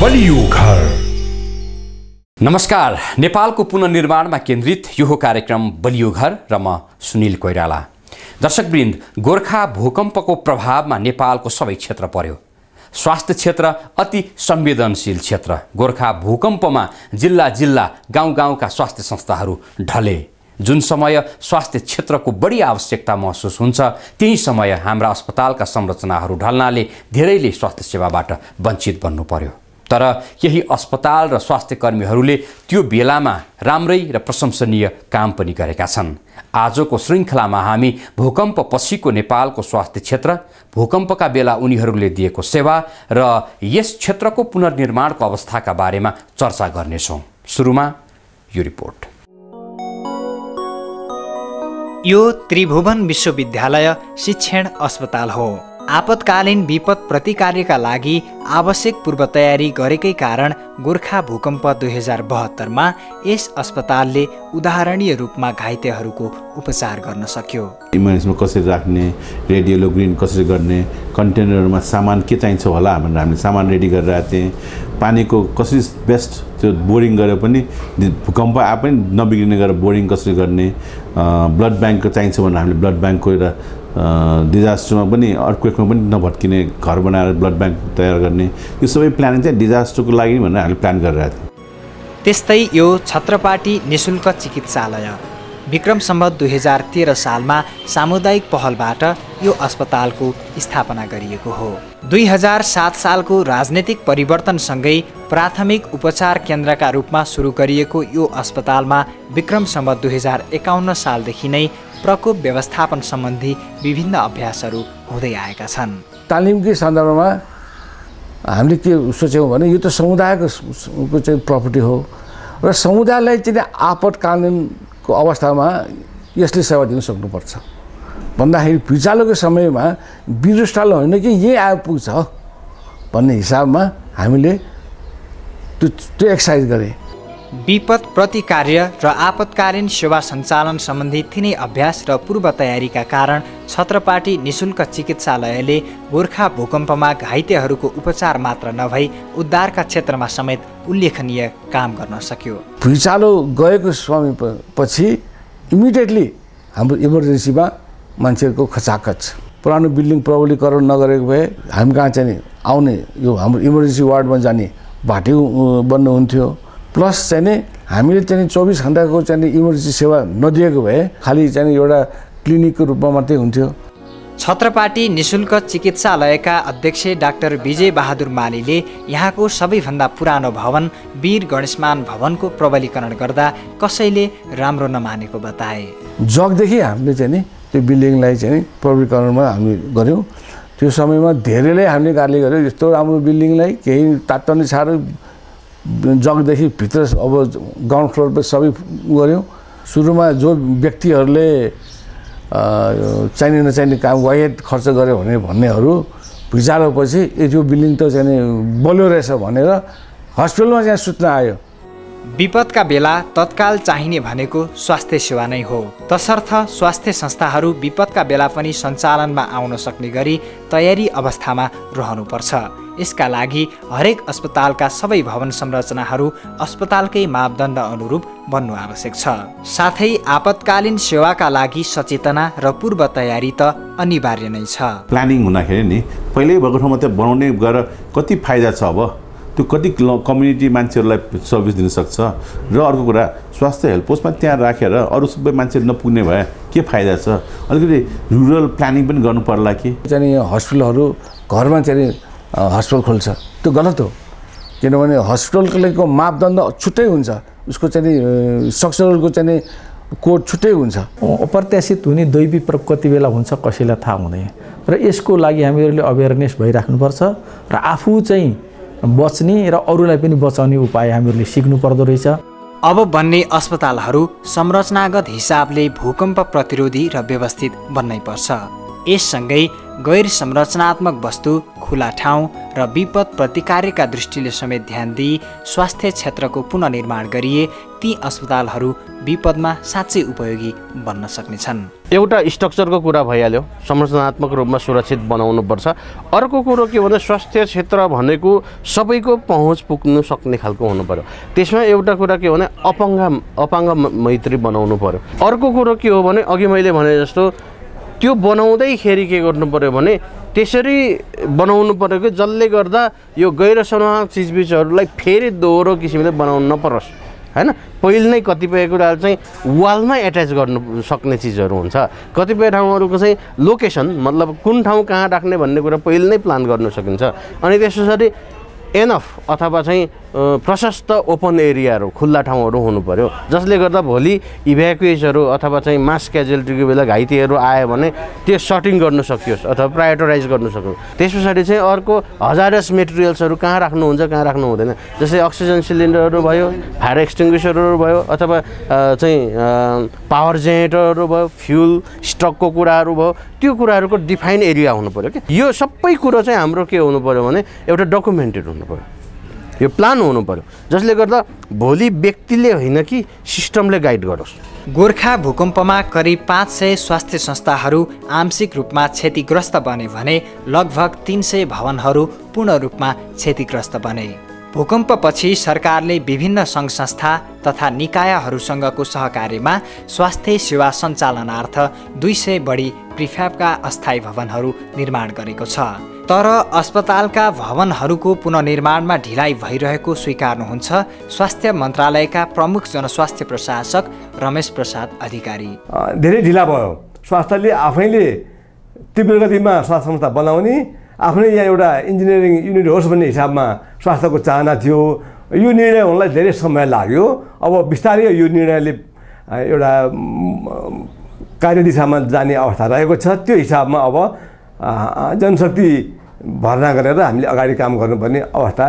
बलियो घर नमस्कार नेपालको पुनर्निर्माणमा केन्द्रित यो कार्यक्रम बलियो घर र म सुनिल कोइराला। दर्शकवृन्द गोर्खा भूकम्पको प्रभावमा नेपालको सबै क्षेत्र पर्यो। स्वास्थ्य क्षेत्र अति संवेदनशील क्षेत्र। गोर्खा भूकम्पमा जिल्ला जिल्ला गाउँ गाउँका स्वास्थ्य संस्थाहरू ढले। जुन समय स्वास्थ्य क्षेत्रको बढी आवश्यकता महसुस हुन्छ त्यही समय हाम्रा अस्पतालका संरचनाहरू ढल्नाले धेरैले स्वास्थ्य सेवाबाट वञ्चित बन्नु पर्यो। तर यही अस्पताल र स्वास्थ्य कर्मीहरूले त्यो बेलामा राम्रै र प्रशंसनीय काम पनि गरेका छन्। आजको श्रृङ्खलामा हामी भूकम्प पछिको नेपालको स्वास्थ्य क्षेत्र भूकम्पका बेला उनीहरूले दिएको सेवा र यस क्षेत्रको पुनर्निर्माणको अवस्थाका बारेमा चर्चा गर्नेछौँ। सुरुमा यो रिपोर्ट। यो त्रिभुवन विश्वविद्यालय शिक्षण अस्पताल हो। आपतकालीन विपद प्रतिकार्यका लागि आवश्यक पूर्व तयारी गरेकै कारण गोर्खा भूकम्प दुई हजार बहत्तरमा यस अस्पतालले उदाहरणीय रूपमा घाइतेहरूको उपचार गर्न सक्यो। इमर्जेन्सीमा कसरी राख्ने रेडियोलो ग्रिन कसरी गर्ने कन्टेनरमा सामान के चाहिन्छ होला भनेर हामीले सामान रेडी गरेर आएको थिएँ पानीको कसरी बेस्ट त्यो बोरिङ गरेर पनि भूकम्प पनि नबिग्रिने गरेर बोरिङ कसरी गर्ने ब्लड ब्याङ्कको चाहिन्छ भनेर हामीले ब्लड ब्याङ्कको एउटा डिजास्टरमा पनि अर्थक्वेकमा पनि नभत्किने घर बनाएर ब्लड ब्याङ्क तयार गर्ने यो सबै प्लानिङ चाहिँ डिजास्टरको लागि भनेर हामीले प्लान गरिरहेको थियौँ। त्यस्तै यो छत्रपाटी निशुल्क चिकित्सालय विक्रम सम्बत दुई हजार तेह्र सालमा सामुदायिक पहलबाट यो अस्पतालको स्थापना गरिएको हो। दुई हजार सात सालको राजनैतिक परिवर्तनसँगै प्राथमिक उपचार केन्द्रका रूपमा सुरु गरिएको यो अस्पतालमा विक्रम सम्बत दुई हजार एकाउन्न सालदेखि नै प्रकोप व्यवस्थापन सम्बन्धी विभिन्न अभ्यासहरू हुँदै आएका छन्। तालिमकै सन्दर्भमा हामीले के सोच्यौँ भने यो त समुदायको चाहिँ प्रपर्टी हो र समुदायलाई चाहिँ आपतकालीनको अवस्थामा यसले सेवा दिन सक्नुपर्छ। भन्दाखेरि भिचालोको समयमा बिरुष्टालो होइन कि यहीँ आइपुग्छ भन्ने हिसाबमा हामीले त्यो त्यो एक्सर्साइज गरेँ। विपद प्रतिकार्य र आपतकालीन सेवा सञ्चालन सम्बन्धी तिनै अभ्यास र पूर्व तयारीका कारण छत्रपाटी निशुल्क चिकित्सालयले गोर्खा भूकम्पमा घाइतेहरूको उपचार मात्र नभई उद्धारका क्षेत्रमा समेत उल्लेखनीय काम गर्न सक्यो। भुइँचालो गएको समय पछि इमिडिएटली हाम्रो इमर्जेन्सीमा मान्छेहरूको खचाखच। पुरानो बिल्डिङ प्रबलीकरण नगरेको भए हामी कहाँ चाहिँ आउने यो हाम्रो इमर्जेन्सी वार्डमा जाने। भाटी बन्नुहुन्थ्यो प्लस चाहिँ नि हामीले चाहिँ चौबिस घन्टाको चाहिँ इमर्जेन्सी सेवा नदिएको भए खालि चाहिँ एउटा क्लिनिकको रूपमा मात्रै हुन्थ्यो। छत्रपाटी निशुल्क चिकित्सालयका अध्यक्ष डाक्टर विजय बहादुर मालीले यहाँको सबैभन्दा पुरानो भवन वीर गणेशमान भवनको प्रबलीकरण गर्दा कसैले राम्रो नमानेको बताए। जगदेखि हामीले चाहिँ नि त्यो बिल्डिङलाई चाहिँ प्रबलीकरणमा हामी गऱ्यौँ। त्यो समयमा धेरैले हामीले गाली गऱ्यौँ यस्तो राम्रो बिल्डिङलाई केही तात्तने साह्रो जगदेखि भित्र अब ग्राउन्ड फ्लोर सबै गऱ्यौँ। सुरुमा जो व्यक्तिहरूले चाहिने नचाहिने काम वायत खर्च गर्यो भने भन्नेहरू भिजालोपछि यो बिल्डिङ त चाहिँ बलियो रहेछ भनेर हस्पिटलमा चाहिँ सूचना आयो। विपदका बेला तत्काल चाहिने भनेको स्वास्थ्य सेवा नै हो। तसर्थ स्वास्थ्य संस्थाहरू विपदका बेला पनि सञ्चालनमा आउन सक्ने गरी तयारी अवस्थामा रहनुपर्छ। यसका लागि हरेक अस्पतालका सबै भवन संरचनाहरू अस्पतालकै मापदण्ड अनुरूप बन्नु आवश्यक छ। साथै आपतकालीन सेवाका लागि सचेतना र पूर्व तयारी त अनिवार्य नै छ। प्लानिङ हुँदाखेरि नि पहिल्यै भएको ठाउँमा त्यो बनाउने गएर कति फाइदा छ अब? त्यो कति कम्युनिटी मान्छेहरूलाई सर्भिस दिन सक्छ? र अर्को कुरा स्वास्थ्य हेल्थ पोस्टमा त्यहाँ राखेर अरू सबै मान्छे नपुग्ने भए के फाइदा छ? अलिकति रुरल प्लानिङ पनि गर्नु पर्ला कि? चाहिँ हस्पिटलहरू घरमा चाहिँ हस्पिटल खोल्छ। त्यो गलत हो। किनभने हस्पिटलको मापदण्ड छुट्टै हुन्छ। उसको चाहिँ स्ट्रक्चरलको चाहिँ कोड छुट्टै हुन्छ। अप्रत्याशित हुने दैवी प्रकोप कति बेला हुन्छ कसैलाई थाहा हुँदैन। र यसको लागि हामीहरूले अवेरनेस भइराख्नुपर्छ। र आफू चाहिँ बच्ने र अरूलाई पनि बचाउने उपाय हामीहरूले सिक्नु पर्दो रहेछ। अब बन्ने अस्पतालहरू संरचनागत हिसाबले भूकम्प प्रतिरोधी र व्यवस्थित बन्नै पर्छ। यससँगै गैर संरचनात्मक वस्तु खुला ठाउँ र विपद प्रतिकार्यका दृष्टिले समेत ध्यान दिई स्वास्थ्य क्षेत्रको पुनर्निर्माण गरिए ती अस्पतालहरू विपदमा साँच्चै उपयोगी बन्न सक्नेछन्। एउटा स्ट्रक्चरको कुरा भइहाल्यो। संरचनात्मक रूपमा सुरक्षित बनाउनुपर्छ। अर्को कुरो के भने स्वास्थ्य क्षेत्र भनेको सबैको पहुँच पुग्नु सक्ने खालको हुनु पऱ्यो त्यसमा एउटा कुरा के भने अपाङ्ग अपाङ्ग मैत्री बनाउनु पऱ्यो अर्को कुरो के हो भने अघि मैले भने जस्तो त्यो बनाउँदैखेरि के गर्नु पऱ्यो भने त्यसरी बनाउनु पऱ्यो कि जसले गर्दा यो गैर संरचनात्मक चिजबिजहरूलाई फेरि दोहोरो किसिमले बनाउनु नपरोस्। होइन? पहिले नै कतिपय कुराहरू चाहिँ वालमै एट्याच गर्नु सक्ने चिजहरू हुन्छ। कतिपय ठाउँहरूको चाहिँ लोकेसन मतलब कुन ठाउँ कहाँ राख्ने भन्ने कुरा पहिले नै प्लान गर्नु सकिन्छ। अनि त्यस पछाडि एनफ अथवा चाहिँ प्रशस्त ओपन एरियाहरू खुल्ला ठाउँहरू हुनु पऱ्यो जसले गर्दा भोलि इभ्याकुएसहरू अथवा चाहिँ मास क्याजुअलिटीको बेला घाइतेहरू आयो भने त्यो सर्टिङ गर्नु सकियोस् अथवा प्रायोरिटाइज गर्नु सकियोस्। त्यस पछाडि चाहिँ अर्को हजारस मेटेरियल्सहरू कहाँ राख्नुहुन्छ कहाँ राख्नु हुँदैन। जस्तै अक्सिजन सिलिन्डरहरू भयो फायर एक्सटिङ्ग्विसरहरू भयो अथवा चाहिँ पावर जेनेरेटरहरू भयो फ्युल स्टकको कुराहरू भयो त्यो कुराहरूको डिफाइन एरिया हुनु पऱ्यो कि यो सबै कुरो चाहिँ हाम्रो के हुनु पऱ्यो भने एउटा डकुमेन्टेड हुनु पऱ्यो यो प्लान हुनु पऱ्यो जसले गर्दा भोलि व्यक्तिले होइन कि सिस्टमले गाइड गरोस्। गोर्खा भूकम्पमा करिब पाँच सय स्वास्थ्य संस्थाहरू आंशिक रूपमा क्षतिग्रस्त बने भने लगभग तिन सय भवनहरू पूर्ण रूपमा क्षतिग्रस्त बने। भूकम्पपछि सरकारले विभिन्न सङ्घ संस्था तथा निकायहरूसँगको सहकार्यमा स्वास्थ्य सेवा सञ्चालनार्थ दुई सय बढी प्रिफ्याबका अस्थायी भवनहरू निर्माण गरेको छ। तर अस्पतालका भवनहरूको पुनर्निर्माणमा ढिलाइ भइरहेको स्वीकार्नुहुन्छ स्वास्थ्य मन्त्रालयका प्रमुख जनस्वास्थ्य प्रशासक रमेश प्रसाद अधिकारी। धेरै ढिला भयो। स्वास्थ्यले आफैले तीव्र गतिमा स्वास्थ्य संस्था बनाउने आफ्नै यहाँ एउटा इन्जिनियरिङ युनिट होस् भन्ने हिसाबमा स्वास्थ्यको चाहना थियो। यो निर्णय हुनलाई धेरै समय लाग्यो। अब बिस्तारै यो निर्णयले एउटा कार्यदिशामा जाने अवस्था रहेको छ। त्यो हिसाबमा अब जनशक्ति भर्ना गरेर हामीले अगाडि काम गर्नुपर्ने अवस्था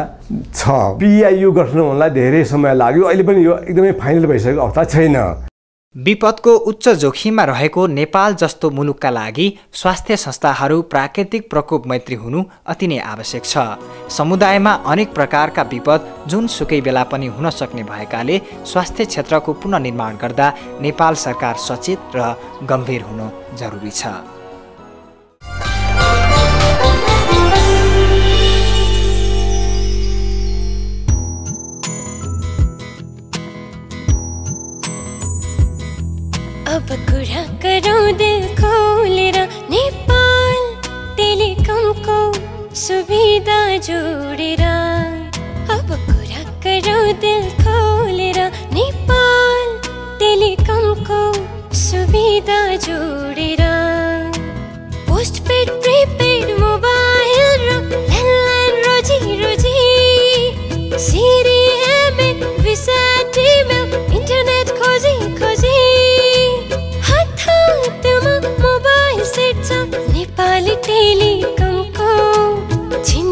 छ। पिआइयु हुनलाई धेरै समय लाग्यो। अहिले पनि यो एकदमै फाइनल भइसकेको अवस्था छैन। विपदको उच्च जोखिममा रहेको नेपाल जस्तो मुलुकका लागि स्वास्थ्य संस्थाहरू प्राकृतिक प्रकोप मैत्री हुनु अति नै आवश्यक छ। समुदायमा अनेक प्रकारका विपद जुनसुकै बेला पनि हुन सक्ने भएकाले स्वास्थ्य क्षेत्रको पुनर्निर्माण गर्दा नेपाल सरकार सचेत र गम्भीर हुनु जरुरी छ। अब कुरा गरौँ दिल खोलेर नेपाल टेलिकमको सुविधा जोडेर। अब कुरा गरौँ दिल खोलेर नेपाल टेलिकमको सुविधा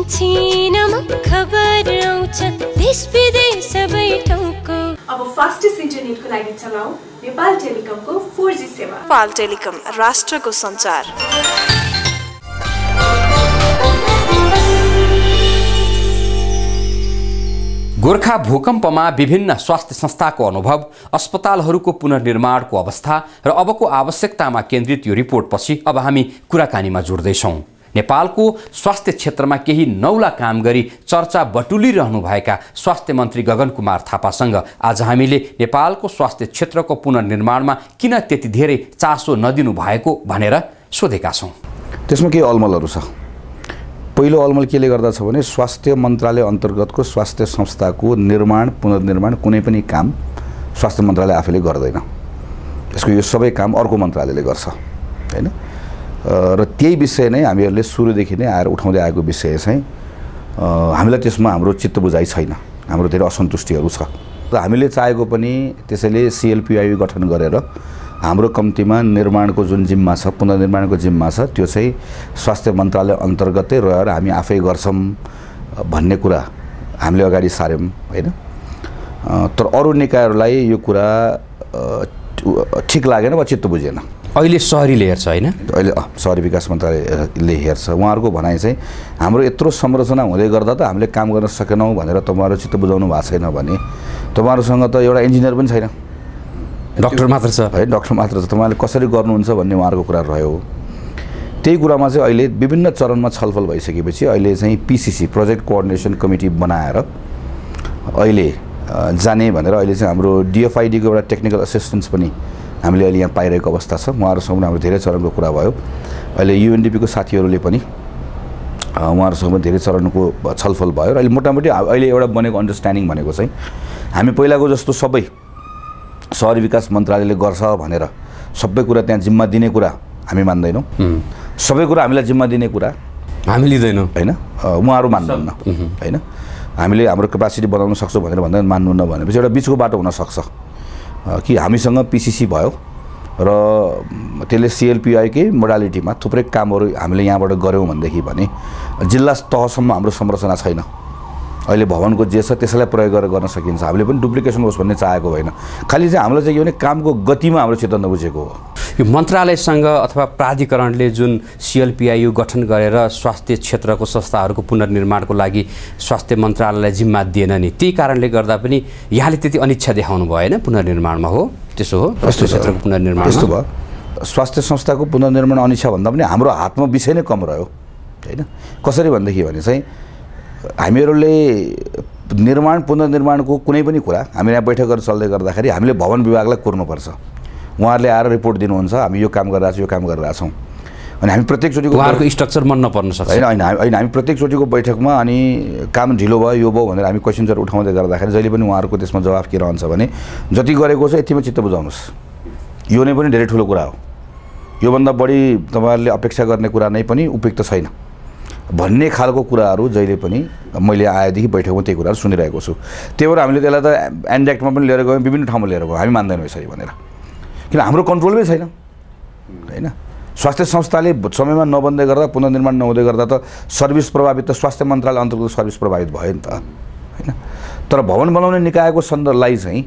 छिनछिनमा खबर आउँछ देश विदेश सबै ठाउँको। अब फास्टेस्ट इन्टरनेटको लागि चलाऊ नेपाल टेलिकमको फोर जी सेवा। नेपाल टेलिकम राष्ट्रको सञ्चार। गोर्खा भूकम्पमा विभिन्न स्वास्थ्य संस्थाको अनुभव अस्पतालहरूको पुनर्निर्माणको अवस्था र अबको आवश्यकतामा केन्द्रित यो रिपोर्टपछि अब हामी कुराकानीमा जोड्दैछौँ। नेपालको स्वास्थ्य क्षेत्रमा केही नौला काम गरी चर्चा बटुलिरहनुभएका स्वास्थ्य मन्त्री गगन कुमार थापासँग आज हामीले नेपालको स्वास्थ्य क्षेत्रको पुनर्निर्माणमा किन त्यति धेरै चासो नदिनु भएको भनेर सोधेका छौँ। त्यसमा केही अलमलहरू छ। पहिलो अलमल केले गर्दा छ भने स्वास्थ्य मन्त्रालय अन्तर्गतको स्वास्थ्य संस्थाको निर्माण पुनर्निर्माण कुनै पनि काम स्वास्थ्य मन्त्रालय आफैले गर्दैन। यसको यो सबै काम अर्को मन्त्रालयले गर्छ होइन? र त्यही विषय नै हामीहरूले सुरुदेखि नै आएर उठाउँदै आएको विषय चाहिँ हामीलाई त्यसमा हाम्रो चित्त बुझाइ छैन। हाम्रो धेरै असन्तुष्टिहरू छ। र हामीले चाहेको पनि त्यसैले सिएलपिआई गठन गरेर हाम्रो कम्तीमा निर्माणको जुन जिम्मा छ पुनर्निर्माणको जिम्मा छ त्यो चाहिँ स्वास्थ्य मन्त्रालय अन्तर्गतै रहेर हामी आफै गर्छौँ भन्ने कुरा हामीले अगाडि सार्यौँ होइन? तर अरू निकायहरूलाई यो कुरा ठिक लागेन वा चित्त बुझेन। अहिले सहरीले हेर्छ होइन? अहिले अँ, सहरी विकास मन्त्रालयले हेर्छ। उहाँहरूको भनाइ चाहिँ हाम्रो यत्रो संरचना हुँदै गर्दा त हामीले काम गर्न सकेनौँ भनेर तपाईँहरू चित्त बुझाउनु भएको छैन भने तपाईँहरूसँग त एउटा इन्जिनियर पनि छैन। डक्टर मात्र छ। है डक्टर मात्र छ। तपाईँले कसरी गर्नुहुन्छ भन्ने उहाँहरूको कुरा रह्यो। त्यही कुरामा चाहिँ अहिले विभिन्न चरणमा छलफल भइसकेपछि अहिले चाहिँ पिसिसी प्रोजेक्ट कोअर्डिनेसन कमिटी बनाएर अहिले जाने भनेर अहिले चाहिँ हाम्रो डिएफआइडीको एउटा टेक्निकल असिस्टेन्स पनि हामीले अहिले यहाँ पाइरहेको अवस्था छ। उहाँहरूसँग पनि हाम्रो धेरै चरणको कुरा भयो। अहिले युएनडिपीको साथीहरूले पनि उहाँहरूसँग पनि धेरै चरणको छलफल भयो र अहिले मोटामोटी अहिले एउटा बनेको अन्डरस्ट्यान्डिङ भनेको चाहिँ हामी पहिलाको जस्तो सबै सहरी विकास मन्त्रालयले गर्छ भनेर सबै कुरा त्यहाँ जिम्मा दिने कुरा हामी मान्दैनौँ। सबै कुरा हामीलाई जिम्मा दिने कुरा हामी लिँदैनौँ। होइन? उहाँहरू मान्नुहुन्न होइन? हामीले हाम्रो क्यापासिटी बनाउन सक्छौँ भनेर भन्दा मान्नुहुन्न भनेपछि एउटा बिचको बाटो हुनसक्छ। कि हामीसँग पिसिसी भयो र त्यसले सिएलपिआईकै मोडालिटीमा थुप्रै कामहरू हामीले यहाँबाट गऱ्यौँ भनेदेखि भने जिल्ला तहसम्म हाम्रो संरचना छैन। अहिले भवनको जे छ त्यसैलाई प्रयोग गरेर गर्न सकिन्छ। हामीले पनि डुप्लिकेसन होस् भन्ने चाहेको होइन। खालि चाहिँ हामीलाई चाहिँ के भने कामको गतिमा हाम्रो चित्त नबुझेको हो। यो मन्त्रालयसँग अथवा प्राधिकरणले जुन सिएलपिआइयु गठन गरेर स्वास्थ्य क्षेत्रको संस्थाहरूको पुनर्निर्माणको लागि स्वास्थ्य मन्त्रालयलाई जिम्मा दिएन नि त्यही कारणले गर्दा पनि यहाँले त्यति अनिच्छा देखाउनु भयो होइन पुनर्निर्माणमा हो। त्यसो हो स्वास्थ्य क्षेत्रको पुनर्निर्माण त्यस्तो भयो। स्वास्थ्य संस्थाको पुनर्निर्माण अनिच्छा भन्दा पनि हाम्रो हातमा विषय नै कम रह्यो होइन? कसरी भनेदेखि भने चाहिँ हामीहरूले निर्माण पुनर्निर्माणको कुनै पनि कुरा हामी यहाँ बैठकहरू चल्दै गर्दाखेरि हामीले भवन विभागलाई कुर्नुपर्छ। उहाँहरूले आएर रिपोर्ट दिनुहुन्छ हामी यो काम गरिरहेको छौँ यो काम गरिरहेको छौँ अनि हामी प्रत्येकचोटिको उहाँहरूको स्ट्रक्चर मन नपर्न सक्छ। होइन होइन हामी- होइन हामी प्रत्येकचोटिको बैठकमा अनि काम ढिलो भयो यो भयो भनेर हामी क्वेसन्सहरू उठाउँदै गर्दाखेरि जहिले पनि उहाँहरूको त्यसमा जवाफ के रहन्छ भने जति गरेको छ यतिमा चित्त बुझाउनुहोस्। यो नै पनि धेरै ठुलो कुरा हो। योभन्दा बढी तपाईँहरूले अपेक्षा गर्ने कुरा नै पनि उपयुक्त छैन। भन्ने खालको कुराहरू जहिले पनि मैले आएदेखि बैठकमा त्यही कुराहरू सुनिरहेको छु। त्यही भएर हामीले त्यसलाई त एन्डेक्टमा पनि लिएर गयौँ विभिन्न ठाउँमा लिएर गयौँ हामी मान्दैनौँ यसरी भनेर। किन हाम्रो कन्ट्रोलमै छैन? होइन। स्वास्थ्य संस्थाले समयमा नबन्दै गर्दा पुनर्निर्माण नहुँदै गर्दा त सर्भिस प्रभावित त स्वास्थ्य मन्त्रालय अन्तर्गत सर्भिस प्रभावित भयो नि त। होइन। तर भवन बनाउने निकायको सन्दर्भलाई चाहिँ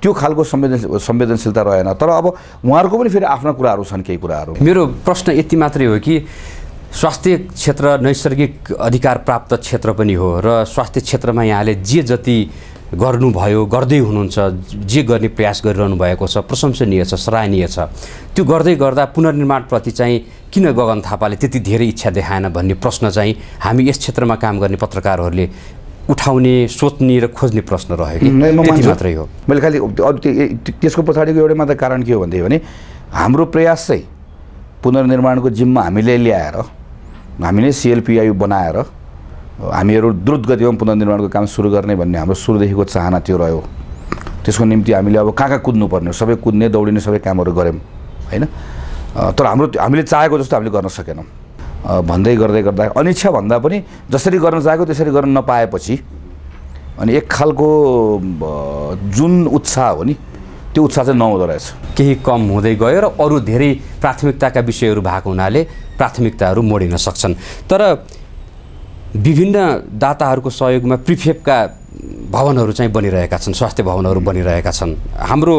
त्यो खालको संवेदनशील संवेदनशीलता रहेन। तर अब उहाँहरूको पनि फेरि आफ्ना कुराहरू छन् केही कुराहरू। मेरो प्रश्न यति मात्रै हो कि स्वास्थ्य क्षेत्र नैसर्गिक अधिकार प्राप्त क्षेत्र पनि हो र स्वास्थ्य क्षेत्रमा यहाँले जे जति गर्नुभयो गर्दै हुनुहुन्छ जे गर्ने प्रयास गरिरहनु भएको छ प्रशंसनीय छ सराहनीय छ। त्यो गर्दै गर्दा पुनर्निर्माणप्रति चाहिँ किन गगन थापाले त्यति धेरै इच्छा देखाएन भन्ने प्रश्न चाहिँ हामी यस क्षेत्रमा काम गर्ने पत्रकारहरूले उठाउने सोच्ने र खोज्ने प्रश्न रह्यो। मात्रै हो। मैले खालि अरू त्यसको पछाडिको एउटै मात्र कारण के हो भनेदेखि भने हाम्रो प्रयास चाहिँ पुनर्निर्माणको जिम्मा हामीले ल्याएर हामीले सिएलपिआई बनाएर हामीहरू द्रुत गतिमा पुनर्निर्माणको काम सुरु गर्ने भन्ने हाम्रो सुरुदेखिको चाहना त्यो रह्यो। त्यसको निम्ति हामीले अब कहाँ कहाँ कुद्नुपर्ने सबै कुद्ने दौडिने सबै कामहरू गऱ्यौँ होइन? तर हाम्रो हामीले चाहेको जस्तो हामीले गर्न सकेनौँ। भन्दै गर्दै गर्दा अनिच्छा भन्दा पनि जसरी गर्न चाहेको त्यसरी गर्न नपाएपछि अनि एक खालको जुन उत्साह हो नि त्यो उत्साह चाहिँ नहुँदो रहेछ। केही कम हुँदै गयो र अरू धेरै प्राथमिकताका विषयहरू भएको हुनाले प्राथमिकताहरू मोडिन सक्छन्। तर विभिन्न दाताहरूको सहयोगमा प्रिफेपका भवनहरू चाहिँ बनिरहेका छन् स्वास्थ्य भवनहरू बनिरहेका छन्। हाम्रो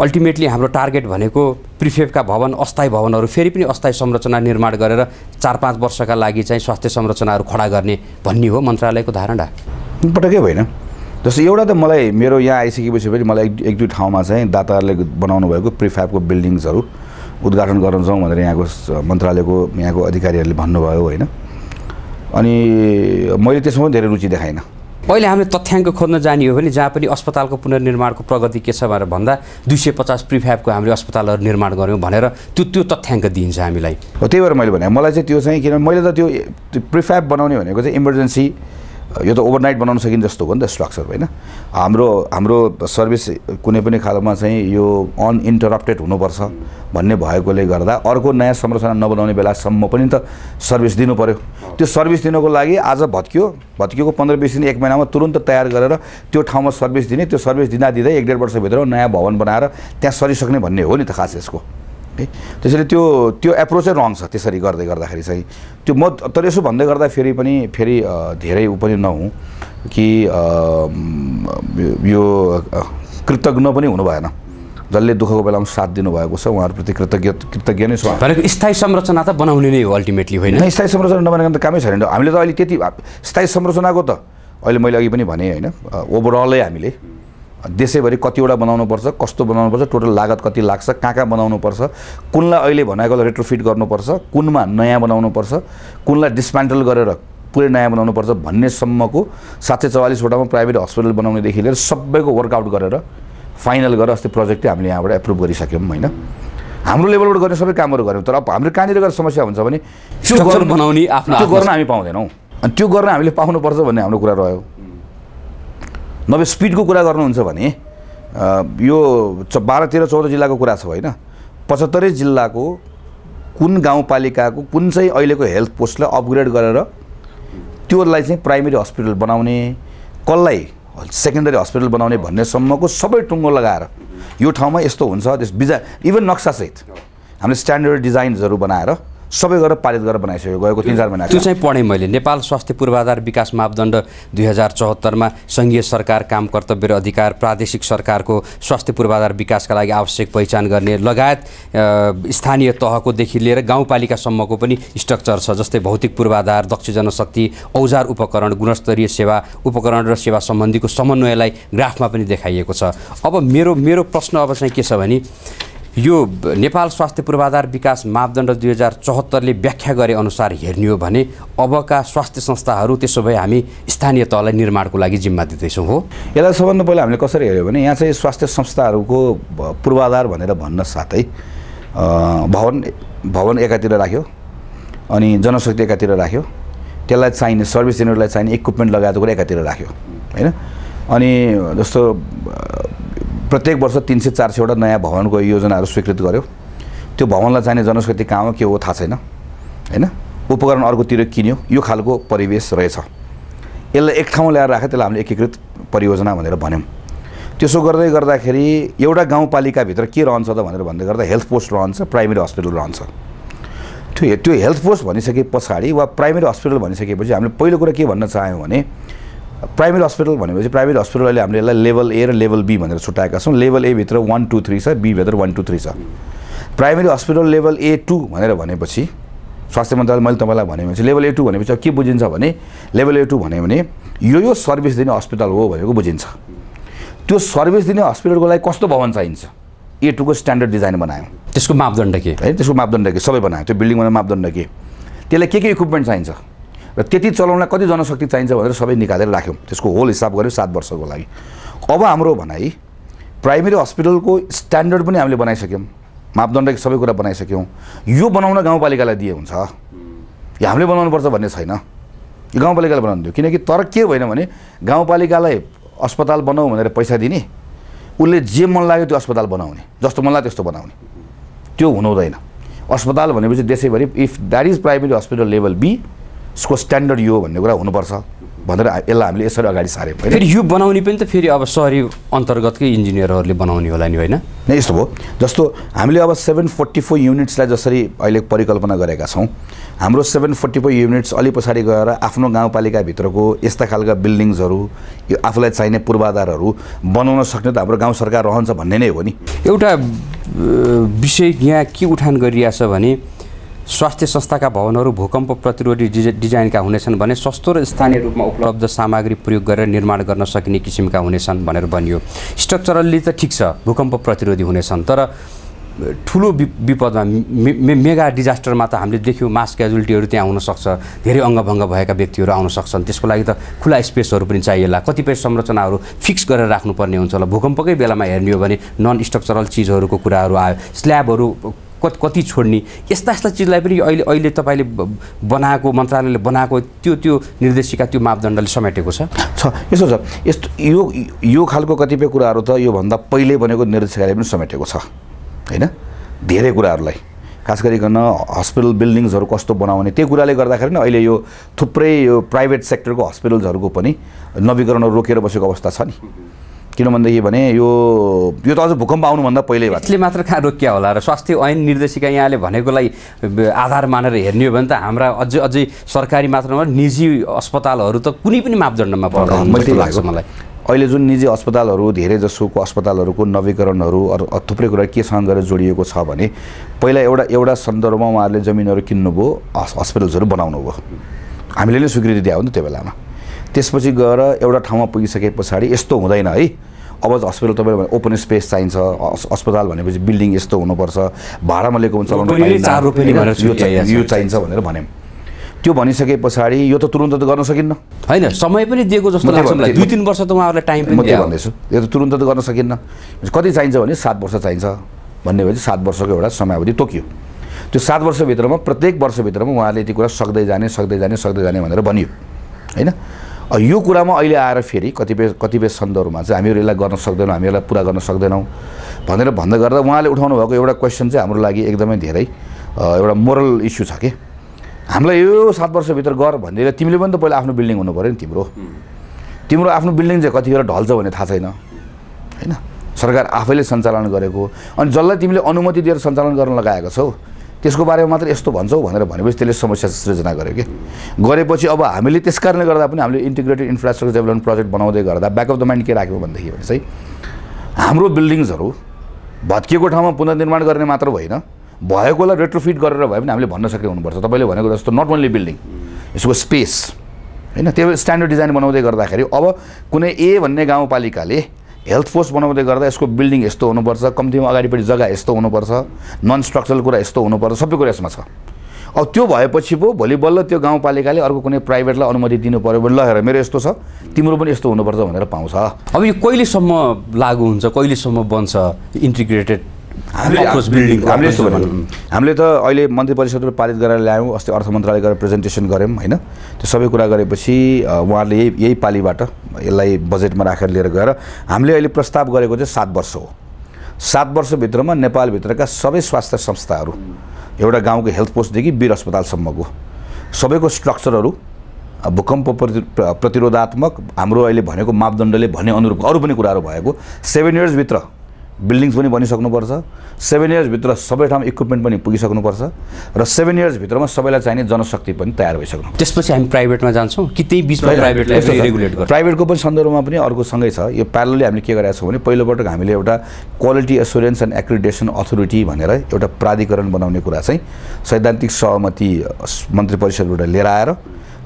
अल्टिमेटली हाम्रो टार्गेट भनेको प्रिफेपका भवन अस्थायी भवनहरू फेरि पनि अस्थायी संरचना निर्माण गरेर चार पाँच वर्षका लागि चाहिँ स्वास्थ्य संरचनाहरू खडा गर्ने भन्ने हो मन्त्रालयको धारणा। पटक्कै होइन जस्तो एउटा त मलाई मेरो यहाँ आइसकेपछि पनि मलाई एक एक दुई ठाउँमा चाहिँ दाताहरूले बनाउनु भएको प्रिफ्याबको बिल्डिङ्सहरू उद्घाटन गर्न जाउँ भनेर यहाँको मन्त्रालयको यहाँको अधिकारीहरूले भन्नुभयो होइन। अनि मैले त्यसमा पनि धेरै रुचि देखाइनँ। अहिले हामीले तथ्याङ्क खोज्न जाने हो भने जहाँ पनि अस्पतालको पुनर्निर्माणको प्रगति के छ भनेर भन्दा दुई सय पचास प्रिफ्याबको हामीले अस्पतालहरू निर्माण गऱ्यौँ भनेर त्यो त्यो तथ्याङ्क दिइन्छ हामीलाई। हो त्यही भएर मैले भने मलाई चाहिँ त्यो चाहिँ किनभने मैले त त्यो त्यो प्रिफ्याब बनाउने भनेको चाहिँ इमर्जेन्सी यो त ओभरनाइट बनाउन सकिन्छ जस्तो हो नि त स्ट्रक्चर होइन हाम्रो हाम्रो सर्भिस कुनै पनि खालमा चाहिँ यो अनइन्टरप्टेड हुनुपर्छ भन्ने भएकोले गर्दा अर्को नयाँ संरचना नबनाउने बेलासम्म पनि त सर्भिस दिनु पऱ्यो त्यो सर्भिस दिनको लागि आज भत्कियो भत्किएको पन्ध्र बिस दिन एक महिनामा तुरन्त तयार गरेर त्यो ठाउँमा सर्भिस दिने त्यो सर्भिस दिँदा दिँदै एक डेढ वर्षभित्र नयाँ भवन बनाएर त्यहाँ सरिसक्ने भन्ने हो नि त खास यसको। है। त्यसैले त्यो त्यो एप्रोचै रङ छ त्यसरी गर्दै गर्दाखेरि चाहिँ। त्यो म तर यसो भन्दै गर्दा फेरि पनि फेरि धेरै ऊ पनि नहुँ कि यो कृतज्ञ पनि हुनु भएन। जसले दुःखको बेलामा साथ दिनुभएको छ उहाँहरूप्रति कृतज्ञ कृतज्ञ नै छु। भनेको स्थायी संरचना त बनाउने नै हो अल्टिमेटली होइन? स्थायी संरचना नबनाइकन त कामै छैन। हामीले त अहिले त्यति स्थायी संरचनाको त अहिले मैले अघि पनि भने होइन ओभरअलै हामीले देशैभरि कतिवटा बनाउनुपर्छ कस्तो बनाउनुपर्छ टोटल लागत कति लाग्छ कहाँ कहाँ बनाउनुपर्छ कुनलाई अहिले भनेको रेट्रोफिट गर्नुपर्छ कुनमा नयाँ बनाउनुपर्छ कुनलाई डिस्मेन्टल गरेर पुरै नयाँ बनाउनुपर्छ भन्नेसम्मको सात सय चौवालिसवटामा प्राइभेट हस्पिटल बनाउनेदेखि लिएर सबैको वर्कआउट गरेर फाइनल गरेर अस्ति प्रोजेक्टै हामीले यहाँबाट एप्रुभ गरिसक्यौँ होइन। हाम्रो लेभलबाट गर्ने सबै कामहरू गऱ्यौँ तर अब हाम्रो कहाँनिर गएर समस्या हुन्छ भने त्यो गर्नु- बनाउने आफ्नो त्यो गर्न हामी पाउँदैनौँ। अनि त्यो गर्न हामीले पाउनुपर्छ भन्ने हाम्रो कुरा रह्यो। नभए स्पिडको कुरा गर्नुहुन्छ भने यो बाह्र तेह्र चौध जिल्लाको कुरा छ होइन। पचहत्तरै जिल्लाको कुन गाउँपालिकाको कुन चाहिँ अहिलेको हेल्थ पोस्टलाई अपग्रेड गरेर त्योलाई चाहिँ प्राइमेरी हस्पिटल बनाउने कसलाई सेकेन्डरी हस्पिटल बनाउने भन्नेसम्मको सबै टुङ्गो लगाएर यो ठाउँमा यस्तो हुन्छ। त्यस बिजा इभन नक्सासहित। हामीले स्ट्यान्डर्ड डिजाइन्सहरू बनाएर सबै गरेर पारित गरेर बनाइसक्यो गएको तिन चार महिना त्यो चाहिँ पढेँ मैले। नेपाल स्वास्थ्य पूर्वाधार विकास मापदण्ड दुई हजार चौहत्तरमा सङ्घीय सरकार काम कर्तव्य र अधिकार प्रादेशिक सरकारको स्वास्थ्य पूर्वाधार विकासका लागि आवश्यक पहिचान गर्ने लगायत स्थानीय तहकोदेखि लिएर गाउँपालिकासम्मको पनि स्ट्रक्चर छ जस्तै भौतिक पूर्वाधार दक्ष जनशक्ति औजार उपकरण गुणस्तरीय सेवा उपकरण र सेवा सम्बन्धीको समन्वयलाई ग्राफमा पनि देखाइएको छ। अब मेरो मेरो प्रश्न अब चाहिँ के छ भने यो नेपाल स्वास्थ्य पूर्वाधार विकास मापदण्ड दुई हजार चौहत्तरले व्याख्या गरे अनुसार हेर्ने हो भने अबका स्वास्थ्य संस्थाहरू त्यसो भए हामी स्थानीय तहलाई निर्माणको लागि जिम्मा दिँदैछौँ हो। यसलाई सबभन्दा पहिला हामीले कसरी हेऱ्यो भने यहाँ चाहिँ स्वास्थ्य संस्थाहरूको पूर्वाधार भनेर भन्न साथै भवन भवन एकातिर राख्यो अनि जनशक्ति एकातिर राख्यो। त्यसलाई चाहिने सर्भिस दिनेहरूलाई चाहिने इक्विपमेन्ट लगाएको कुरा एकातिर राख्यो होइन? अनि जस्तो प्रत्येक वर्ष तिन सय चार सयवटा नयाँ भवनको योजनाहरू स्वीकृत गर्यो। त्यो भवनलाई चाहिने जनशक्ति कहाँ हो के हो थाहा छैन। होइन? उपकरण अर्कोतिर किन्यो। यो खालको परिवेश रहेछ। यसलाई एक ठाउँ ल्याएर राख्यो त्यसलाई हामीले एकीकृत परियोजना भनेर भन्यौँ। त्यसो गर्दै गर्दाखेरि एउटा गाउँपालिकाभित्र के रहन्छ त भनेर भन्दै गर्दा हेल्थ पोस्ट रहन्छ प्राइमेरी हस्पिटल रहन्छ। त्यो त्यो हेल्थ पोस्ट भनिसके पछाडि वा प्राइमेरी हस्पिटल भनिसकेपछि हामीले पहिलो कुरा के भन्न चाह्यौँ भने प्राइमेरी हस्पिटल भनेपछि प्राइमेरी हस्पिटल अहिले हामीले यसलाई लेभल ए र लेभल बी भनेर छुट्याएका छौँ। लेभल ए भित्र वान टू थ्री छ बी भित्र वान टू थ्री छ। Primary hospital level A two भनेर भनेपछि स्वास्थ्य मन्त्रालय मैले तपाईँलाई भनेपछि लेभल ए टू भनेपछि अब के बुझिन्छ भने लेभल ए टू भन्यो भने यो यो सर्भिस दिने हस्पिटल हो भनेको बुझिन्छ। त्यो सर्भिस दिने हस्पिटलको लागि कस्तो भवन चाहिन्छ? ए टूको स्ट्यान्डर्ड डिजाइन बनायौँ। त्यसको मापदण्ड के? है त्यसको मापदण्ड के? सबै बनायो। त्यो बिल्डिङ बनाउने मापदण्ड के? त्यसलाई के के इक्विपमेन्ट चाहिन्छ? र त्यति चलाउनलाई कति जनशक्ति चाहिन्छ भनेर सबै निकालेर राख्यौँ। त्यसको होल हिसाब गऱ्यौँ सात वर्षको लागि। अब हाम्रो भनाइ प्राइमेरी हस्पिटलको स्ट्यान्डर्ड पनि हामीले बनाइसक्यौँ। मापदण्ड सबै कुरा बनाइसक्यौँ। यो बनाउन गाउँपालिकालाई दिए हुन्छ। यो हामीले बनाउनुपर्छ भन्ने छैन। यो गाउँपालिकाले बनाउनु दियो। किनकि तर के भएन भने गाउँपालिकालाई अस्पताल बनाऊ भनेर पैसा दिने उसले जे मन लाग्यो त्यो अस्पताल बनाउने। जस्तो मन लाग्यो त्यस्तो बनाउने। त्यो हुनु हुँदैन अस्पताल भनेपछि देशैभरि if that is primary hospital level B यसको स्ट्यान्डर्ड यो भन्ने कुरा हुनुपर्छ। भनेर यसलाई हामीले यसरी अगाडि सार्यौँ होइन? फेरि यो बनाउने पनि त फेरि अब सहरी अन्तर्गतकै इन्जिनियरहरूले बनाउने होला नि होइन? नै यस्तो भयो जस्तो हामीले अब सेभेन फोर्टी फोर युनिट्सलाई जसरी अहिले परिकल्पना गरेका छौँ हाम्रो सेभेन फोर्टी फोर युनिट्स अलि पछाडि गएर आफ्नो गाउँपालिकाभित्रको यस्ता खालका बिल्डिङ्सहरू यो आफूलाई चाहिने पूर्वाधारहरू बनाउन सक्ने त हाम्रो गाउँ सरकार रहन्छ भन्ने नै हो नि। एउटा विषय यहाँ के उठान गरिरहेछ भने स्वास्थ्य संस्थाका भवनहरू भूकम्प प्रतिरोधी डिजा डिजाइनका हुनेछन् भने सस्तो र स्थानीय रूपमा उपलब्ध सामग्री प्रयोग गरेर निर्माण गर्न सकिने किसिमका हुनेछन् भनेर भनियो। स्ट्रक्चरल्ली त ठिक छ भूकम्प प्रतिरोधी हुनेछन् तर ठुलो विपदमा मे मे- मेगा डिजास्टरमा त हामीले देख्यौँ मास क्याजुअलिटीहरू त्यहाँ हुनसक्छ धेरै अङ्गभङ्ग भएका व्यक्तिहरू आउन सक्छन्। त्यसको लागि त खुला स्पेसहरू पनि चाहिएला कतिपय संरचनाहरू फिक्स गरेर राख्नुपर्ने हुन्छ होला। भूकम्पकै बेलामा हेर्ने हो भने नन स्ट्रक्चरल चिजहरूको कुराहरू आयो। स्ल्याबहरू कति कति छोड्ने? यस्ता यस्ता चिजलाई पनि अहिले अहिले तपाईँले बनाएको मन्त्रालयले बनाएको त्यो त्यो निर्देशिका त्यो मापदण्डले समेटेको छ? छ। यस्तो छ। यस्तो यो यो खालको कतिपय कुराहरू त योभन्दा पहिले बनेको निर्देशिकाले पनि समेटेको छ। होइन? धेरै कुराहरूलाई। खास गरिकन हस्पिटल बिल्डिङ्सहरू कस्तो बनाउने त्यो कुराले गर्दाखेरि नै अहिले यो थुप्रै यो प्राइभेट सेक्टरको हस्पिटल्सहरूको पनि नवीकरणहरू रोकेर बसेको अवस्था छ नि। किन भने यो यो त अझ भूकम्प आउनुभन्दा पहिल्यै भएको यसले मात्र कहाँ रोकिया होला र स्वास्थ्य ऐन निर्देशिका यहाँले भनेकोलाई आधार मानेर हेर्ने हो भने त हाम्रा अझै अझै सरकारी मात्र नभएर निजी अस्पतालहरू त कुनै पनि मापदण्डमा पर्दैन। मैले लाग्छ मलाई। अहिले जुन निजी अस्पतालहरू धेरै जसोको अस्पतालहरूको नवीकरणहरू अरू थुप्रै कुरा केसँग गरेर जोडिएको छ भने पहिला एउटा एउटा सन्दर्भमा उहाँहरूले जमिनहरू किन्नुभयो हस्- हस्पिटल्सहरू बनाउनु भयो हामीले नै स्वीकृति दिएको नि त्यो बेलामा। त्यसपछि गएर एउटा ठाउँमा पुगिसके पछाडि यस्तो हुँदैन है। अब हस्पिटल तपाईँले ओपन स्पेस चाहिन्छ अस- अस्पताल भनेपछि बिल्डिङ यस्तो हुनुपर्छ भाडामा लिएको हुन्छ यो चाहिन्छ भनेर भन्यौँ त्यो भनिसके पछाडि यो त तुरुन्त त गर्न सकिन्न। होइन समय पनि दिएको जस्तो लाग्छ दुई तिन वर्ष त उहाँहरूलाई टाइम पनि म त्यो भन्दैछु। यो त तुरुन्त त गर्न सकिन्न। कति चाहिन्छ भने सात वर्ष चाहिन्छ। भन्ने भएपछि सात वर्षको एउटा समयावधि तोकियो। त्यो सात वर्षभित्रमा प्रत्येक वर्षभित्रमा उहाँले यति कुरा सक्दै जाने सक्दै जाने सक्दै जाने भनेर भनियो। होइन? यो कुरामा अहिले आएर फेरि कतिपय कतिपय सन्दर्भमा चाहिँ हामीहरू यसलाई गर्न सक्दैनौँ हामी यसलाई पुरा गर्न सक्दैनौँ। भनेर भन्दै गर्दा उहाँले उठाउनु भएको एउटा क्वेसन चाहिँ हाम्रो लागि एकदमै धेरै एउटा मोरल इस्यु छ कि? हामीलाई यो सात वर्षभित्र गर भनिदिएर तिमीले पनि त पहिला आफ्नो बिल्डिङ हुनु पऱ्यो नि तिम्रो। तिम्रो आफ्नो बिल्डिङ चाहिँ कतिखेर ढल्छ भन्ने थाहा छैन। होइन? सरकार आफैले सञ्चालन गरेको। अनि जसलाई तिमीले अनुमति दिएर सञ्चालन गर्न लगाएको छौ त्यसको बारेमा मात्र यस्तो भन्छौ भनेर भनेपछि त्यसले समस्या सृजना गर्यो कि। गरेपछि अब हामीले त्यस कारणले गर्दा पनि हामीले इन्टिग्रेटेड इन्फ्रास्ट्रक्चर डेभलपमेन्ट प्रोजेक्ट बनाउँदै गर्दा ब्याक अफ द माइन्ड के राख्यौँ भनेदेखि भने चाहिँ हाम्रो बिल्डिङ्सहरू भत्किएको ठाउँमा पुनर्निर्माण गर्ने मात्र होइन भएकोलाई रेट्रोफिट गरेर भए पनि हामीले भन्न सक्ने हुनुपर्छ। तपाईँले भनेको जस्तो नट ओन्ली बिल्डिङ यसको स्पेस होइन त्यो स्ट्यान्डर्ड डिजाइन बनाउँदै गर्दाखेरि अब कुनै ए भन्ने गाउँपालिकाले हेल्थ पोस्ट बनाउँदै गर्दा यसको बिल्डिङ यस्तो हुनुपर्छ कम्तीमा अगाडिपट्टि जग्गा यस्तो हुनुपर्छ नन स्ट्रक्चरल कुरा यस्तो हुनुपर्छ सबै कुरा यसमा छ। अब त्यो भएपछि पो भोलि बल्ल त्यो गाउँपालिकाले अर्को कुनै प्राइभेटलाई अनुमति दिनु पऱ्यो भने ल हेर मेरो यस्तो छ तिम्रो पनि यस्तो हुनुपर्छ भनेर पाउँछ। अब यो कहिलेसम्म लागु हुन्छ कहिलेसम्म बन्छ इन्टिग्रेटेड हामीले यस्तो भन्यौँ त अहिले मन्त्री परिषदबाट पारित गरेर ल्यायौँ अस्ति अर्थ मन्त्रालय गएर प्रेजेन्टेसन गऱ्यौँ होइन? त्यो सबै कुरा गरेपछि उहाँहरूले यही यही पालिबाट यसलाई बजेटमा राखेर लिएर गएर हामीले अहिले प्रस्ताव गरेको चाहिँ सात वर्ष हो। सात वर्षभित्रमा नेपालभित्रका सबै स्वास्थ्य संस्थाहरू एउटा गाउँको हेल्थ पोस्टदेखि वीर अस्पतालसम्मको सबैको स्ट्रक्चरहरू भूकम्प प्रति प्र- प्रतिरोधात्मक हाम्रो अहिले भनेको मापदण्डले भने अनुरूप अरू पनि कुराहरू भएको सेभेन इयर्सभित्र बिल्डिङ्स पनि बनिसक्नुपर्छ। सेभेन इयर्सभित्र सबै ठाउँमा इक्विपमेन्ट पनि पुगिसक्नुपर्छ र सेभेन इयर्सभित्रमा सबैलाई चाहिने जनशक्ति पनि तयार भइसक्नु त्यसपछि हामी प्राइभेटमा जान्छौँ। कि त्यही बिचमा प्राइभेटलाई। रेगुलेट गर्छ। प्राइभेटको पनि सन्दर्भमा पनि अर्को सँगै छ। यो प्यारलली हामीले के गरेका छौँ भने पहिलोपटक हामीले एउटा quality assurance and accreditation authority भनेर एउटा प्राधिकरण बनाउने कुरा चाहिँ सैद्धान्तिक सहमति मन्त्री परिषदबाट लिएर आएर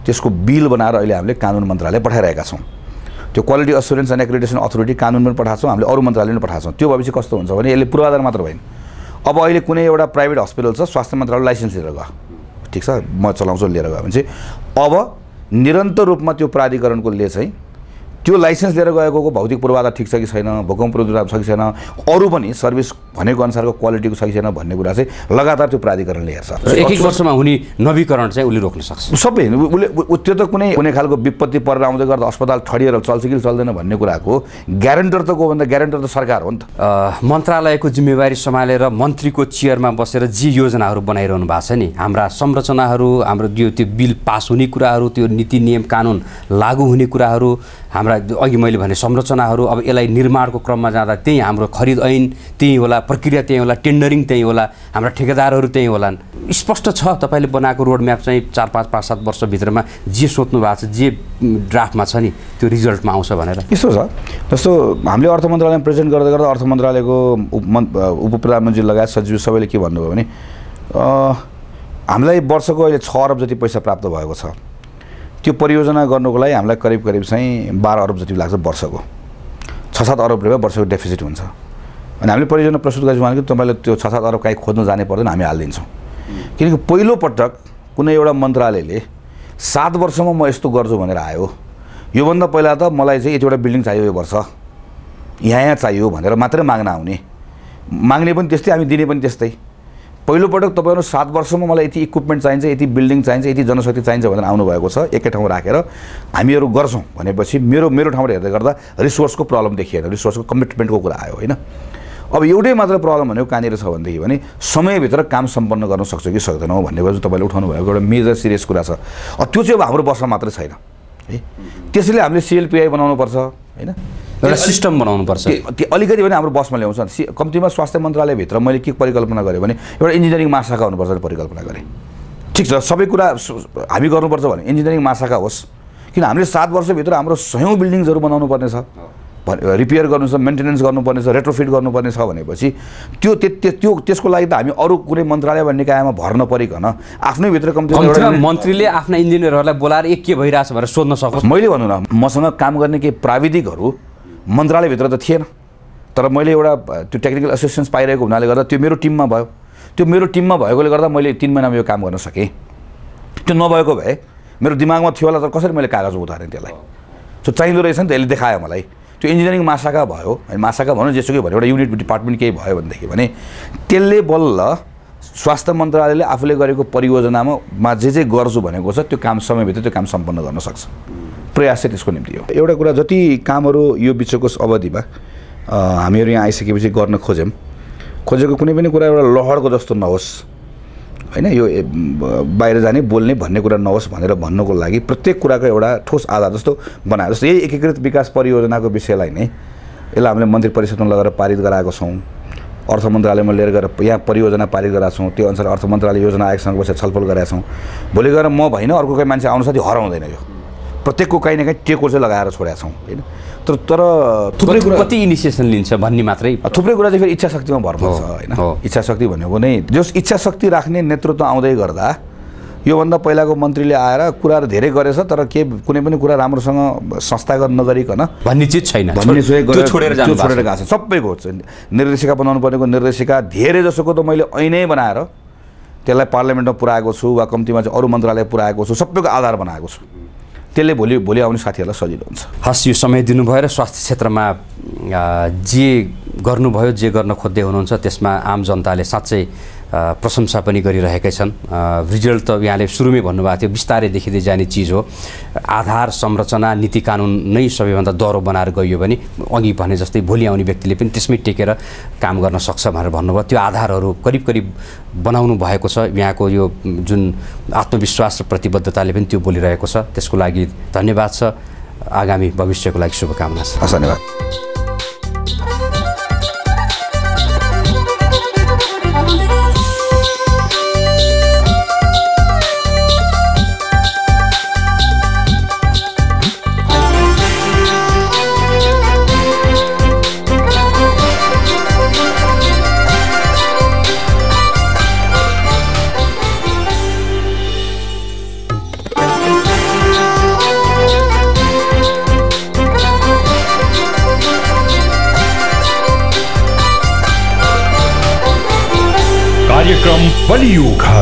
त्यसको बिल बनाएर अहिले हामीले कानुन मन्त्रालय पठाइरहेका छौँ। त्यो quality assurance and accreditation authority कानुन पनि पठाएको छौँ हामीले अरू मन्त्रालय पनि पठाएको छौँ। त्यो भएपछि कस्तो हुन्छ भने यसले पूर्वाधार मात्र भएन। अब अहिले कुनै एउटा प्राइभेट हस्पिटल छ स्वास्थ्य मन्त्रालय लाइसेन्स लिएर गयो। ठिक छ? म चलाउँछु लिएर गयो भने चाहिँ। अब निरन्तर रूपमा त्यो प्राधिकरणकोले चाहिँ त्यो लाइसेन्स लिएर गएकोको भौतिक पूर्वाधार ठिक छ कि छैन भूकम्प प्रतिरोधक छ कि छैन अरू पनि सर्भिस भनेको अनुसारको क्वालिटीको छ कि छैन भन्ने कुरा चाहिँ लगातार त्यो प्राधिकरणले हेर्छ। र एक एक वर्षमा हुने नवीकरण चाहिँ उसले रोक्न सक्छ। सबै उसले त्यो त कुनै कुनै खालको विपत्ति परेर आउँदै गर्दा अस्पताल ठडिएर चल्छ कि चल्दैन भन्ने कुराको ग्यारेन्टर त को भन्दा ग्यारेन्टर त सरकार हो नि त। मन्त्रालयको जिम्मेवारी सम्हालेर मन्त्रीको चेयरमा बसेर जे योजनाहरू बनाइरहनु भएको छ नि। हाम्रा संरचनाहरू हाम्रो त्यो त्यो बिल पास हुने कुराहरू त्यो नीति नियम कानुन लागू हुने कुराहरू हाम्रा अघि मैले भने संरचनाहरू अब यसलाई निर्माणको क्रममा जाँदा त्यही हाम्रो खरिद ऐन त्यही होला प्रक्रिया त्यही होला टेन्डरिङ त्यही होला हाम्रा ठेकेदारहरू त्यही होलान्। स्पष्ट छ तपाईँले बनाएको रोड म्याप चाहिँ चार पाँच पाँच सात वर्षभित्रमा जे सोच्नु भएको छ जे ड्राफ्टमा छ नि त्यो रिजल्टमा आउँछ भनेर। यस्तो छ। जस्तो हामीले अर्थ मन्त्रालयमा प्रेजेन्ट गर्दै गर्दा अर्थ मन्त्रालयको उप मन्- उप प्रधानमन्त्री लगायत सचिव सबैले के भन्नुभयो भने हामीलाई वर्षको अहिले छ अरब जति पैसा प्राप्त भएको छ। त्यो परियोजना गर्नुको लागि हामीलाई करिब करिब चाहिँ बाह्र अरब जति लाग्छ वर्षको। छ सात अरब रुपियाँ वर्षको डेफिसिट हुन्छ। अनि हामीले परियोजना प्रस्तुत गरेपछि भने तपाईँले त्यो छ सात अरब काहीँ खोज्न जाने पर्दैन हामी हालिदिन्छौँ। किनकि पहिलोपटक कुनै एउटा मन्त्रालयले सात वर्षमा म यस्तो गर्छु भनेर आयो। योभन्दा पहिला त मलाई चाहिँ यतिवटा बिल्डिङ चाहियो यो वर्ष। यहाँ यहाँ चाहियो भनेर मात्रै माग्न आउने। माग्ने पनि त्यस्तै हामी दिने पनि त्यस्तै। पहिलोपटक तपाईँहरू सात वर्षमा मलाई यति इक्विपमेन्ट चाहिन्छ यति बिल्डिङ चाहिन्छ यति जनशक्ति चाहिन्छ भनेर आउनुभएको छ। एकै ठाउँ राखेर हामीहरू गर्छौँ भनेपछि मेरो मेरो ठाउँबाट हेर्दै गर्दा रिसोर्सको प्रब्लम देखिएन। रिसोर्सको कमिटमेन्टको कुरा आयो होइन? अब एउटै मात्र प्रब्लम भनेको कहाँनिर छ भनेदेखि भने समयभित्र काम सम्पन्न गर्न सक्छौँ कि सक्दैनौँ भन्ने कुरा तपाईँले उठाउनु भएको एउटा मेजर सिरियस कुरा छ। त्यो चाहिँ अब हाम्रो बसमा मात्रै छैन है? त्यसैले हामीले सिएलपिआई बनाउनुपर्छ होइन? एउटा सिस्टम बनाउनुपर्छ। त्यो अलिकति भने हाम्रो बसमा ल्याउँछ। सि कम्तीमा स्वास्थ्य मन्त्रालयभित्र मैले के परिकल्पना गरेँ भने एउटा इन्जिनियरिङ महाशाखा हुनुपर्छ भने परिकल्पना गरेँ। ठिक छ सबै कुरा हामी गर्नुपर्छ भने इन्जिनियरिङ महाशाखा होस्। किन हामीले सात वर्षभित्र हाम्रो सयौँ बिल्डिङ्सहरू बनाउनु पर्ने छ भ- रिपेयर गर्नु छ मेन्टेनेन्स गर्नुपर्ने छ रेट्रोफिट गर्नुपर्ने छ भनेपछि त्यो त्यो त्यो- त्यो त्यसको लागि त हामी अरू कुनै मन्त्रालय भन्ने निकायमा भर नपरिकन आफ्नै भित्र कम्ती मन्त्रीले आफ्ना इन्जिनियरहरूलाई बोलाएर ए के भइरहेछ भनेर सोध्न सकोस्। मैले भनौँ न मसँग काम गर्ने केही प्राविधिकहरू मन्त्रालयभित्र त थिएन। तर मैले एउटा त्यो टेक्निकल एसिस्टेन्स पाइरहेको हुनाले गर्दा त्यो मेरो टिममा भयो। त्यो मेरो टिममा भएकोले गर्दा मैले तिन महिनामा यो काम गर्न सकेँ। त्यो नभएको भए मेरो दिमागमा थियो होला तर कसरी मैले कागज उतारेँ त्यसलाई? त्यो चाहिँदो रहेछ नि त यसले देखायो मलाई। त्यो इन्जिनियरिङ महाशाखा भयो होइन महाशाखा भनौँ जेसुकै भयो एउटा युनिट डिपार्टमेन्ट केही भयो भनेदेखि भने त्यसले बल्ल स्वास्थ्य मन्त्रालयले आफूले गरेको परियोजनामा जे जे गर्छु भनेको छ त्यो काम समयभित्र त्यो काम सम्पन्न गर्न सक्छ। प्रयास चाहिँ त्यसको निम्ति हो। एउटा कुरा जति कामहरू यो बिचको अवधिमा हामीहरू यहाँ आइसकेपछि गर्न खोज्यौँ खोजेको कुनै पनि कुरा एउटा लहरको जस्तो नहोस्। होइन यो बाहिर जाने बोल्ने भन्ने कुरा नहोस् भनेर भन्नुको लागि प्रत्येक कुराको एउटा ठोस आधार जस्तो बनायो। जस्तो यही एकीकृत विकास परियोजनाको विषयलाई नै यसलाई हामीले मन्त्री परिषदमा लगेर पारित गराएको छौँ। अर्थ मन्त्रालयमा लिएर गएर यहाँ परियोजना पारित गराएको छौँ। त्यो अनुसार अर्थ मन्त्रालय योजना आयोगसँग बसेर छलफल गराएका छौँ। भोलि गएर म भइन अर्को कोही मान्छे आउनु साथी हराउँदैन यो। प्रत्येकको काहीँ न काहीँ टेको चाहिँ लगाएर छोडेका छौँ होइन? तर तर थुप्रै कुरा कति इनिसिएसन लिन्छ भन्ने मात्रै? थुप्रै कुरा चाहिँ फेरि इच्छा शक्तिमा भर पर्छ होइन। इच्छा शक्ति भनेको नै जस इच्छा शक्ति राख्ने नेतृत्व आउँदै गर्दा योभन्दा पहिलाको मन्त्रीले आएर कुराहरू धेरै गरेछ तर के कुनै पनि कुरा राम्रोसँग संस्थागत नगरिकन भन्ने चिज छैन। छोडेर छोडेर गएको छ। सबैको निर्देशिका बनाउनु पर्नेको निर्देशिका धेरै जसोको त मैले ऐनै बनाएर त्यसलाई पार्लियामेन्टमा पुऱ्याएको छु वा कम्तीमा चाहिँ अरू मन्त्रालय पुऱ्याएको छु सबैको आधार बनाएको छु। त्यसले भोलि भोलि आउने साथीहरूलाई सजिलो हुन्छ। हस् यो समय दिनुभयो र स्वास्थ्य क्षेत्रमा जे गर्नुभयो जे गर्न खोज्दै हुनुहुन्छ त्यसमा आम जनताले साँच्चै प्रशंसा पनि गरिरहेकै छन्। रिजल्ट त यहाँले सुरुमै भन्नुभएको थियो बिस्तारै देखिँदै जाने चिज हो। आधार संरचना नीति कानुन नै सबैभन्दा डह्रो बनाएर गइयो भने अघि भने जस्तै भोलि आउने व्यक्तिले पनि त्यसमै टेकेर काम गर्न सक्छ भनेर भन्नुभयो। त्यो आधारहरू करिब करिब बनाउनु भएको छ। यहाँको यो जुन आत्मविश्वास र प्रतिबद्धताले पनि त्यो बोलिरहेको छ। त्यसको लागि धन्यवाद छ। आगामी भविष्यको लागि शुभकामना छ। धन्यवाद। कार्यक्रम बलियो घर